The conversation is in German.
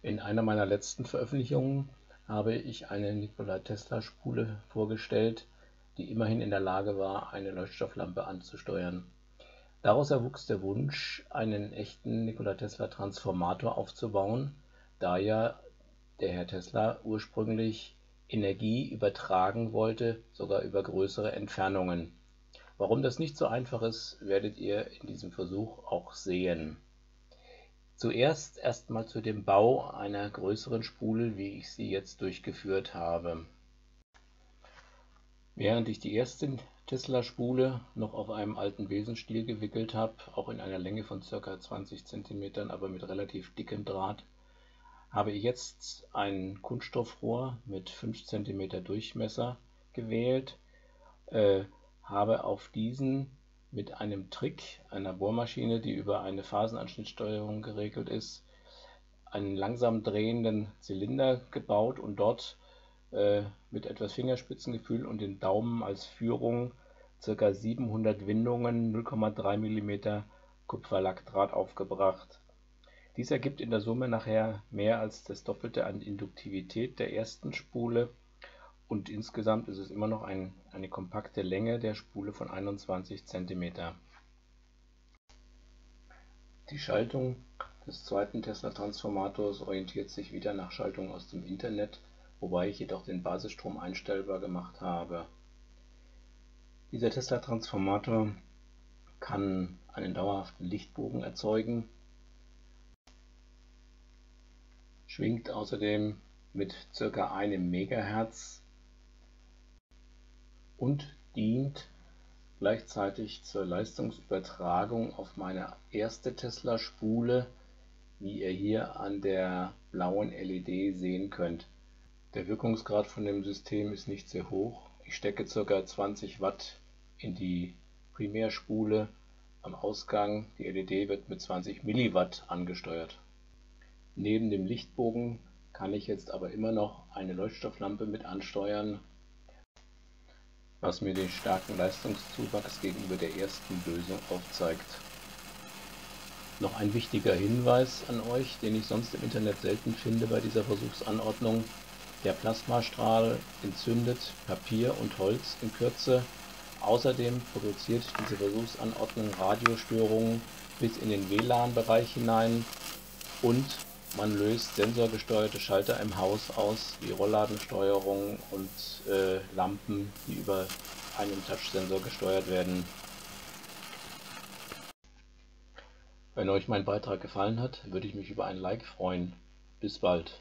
In einer meiner letzten Veröffentlichungen habe ich eine Nikola-Tesla-Spule vorgestellt, die immerhin in der Lage war, eine Leuchtstofflampe anzusteuern. Daraus erwuchs der Wunsch, einen echten Nikola-Tesla-Transformator aufzubauen, da ja der Herr Tesla ursprünglich Energie übertragen wollte, sogar über größere Entfernungen. Warum das nicht so einfach ist, werdet ihr in diesem Versuch auch sehen Zuerst erstmal zu dem Bau einer größeren Spule, wie ich sie jetzt durchgeführt habe. Während ich die erste Tesla-Spule noch auf einem alten Besenstiel gewickelt habe, auch in einer Länge von ca. 20 cm, aber mit relativ dickem Draht, habe ich jetzt ein Kunststoffrohr mit 5 cm Durchmesser gewählt, äh, habe auf diesen mit einem Trick einer Bohrmaschine, die über eine Phasenanschnittsteuerung geregelt ist, einen langsam drehenden Zylinder gebaut und dort äh, mit etwas Fingerspitzengefühl und den Daumen als Führung ca. 700 Windungen 0,3 mm Kupferlackdraht aufgebracht. Dies ergibt in der Summe nachher mehr als das Doppelte an Induktivität der ersten Spule und insgesamt ist es immer noch ein, eine kompakte Länge der Spule von 21 cm. Die Schaltung des zweiten Tesla-Transformators orientiert sich wieder nach Schaltung aus dem Internet, wobei ich jedoch den Basisstrom einstellbar gemacht habe. Dieser Tesla-Transformator kann einen dauerhaften Lichtbogen erzeugen, schwingt außerdem mit ca. 1 MHz und dient gleichzeitig zur Leistungsübertragung auf meine erste Tesla-Spule, wie ihr hier an der blauen LED sehen könnt. Der Wirkungsgrad von dem System ist nicht sehr hoch. Ich stecke ca. 20 Watt in die Primärspule am Ausgang. Die LED wird mit 20 Milliwatt angesteuert. Neben dem Lichtbogen kann ich jetzt aber immer noch eine Leuchtstofflampe mit ansteuern was mir den starken Leistungszuwachs gegenüber der ersten Lösung aufzeigt. Noch ein wichtiger Hinweis an euch, den ich sonst im Internet selten finde bei dieser Versuchsanordnung. Der Plasmastrahl entzündet Papier und Holz in Kürze. Außerdem produziert diese Versuchsanordnung Radiostörungen bis in den WLAN-Bereich hinein und man löst sensorgesteuerte Schalter im Haus aus, wie Rollladensteuerung und äh, Lampen, die über einen Touchsensor gesteuert werden. Wenn euch mein Beitrag gefallen hat, würde ich mich über ein Like freuen. Bis bald.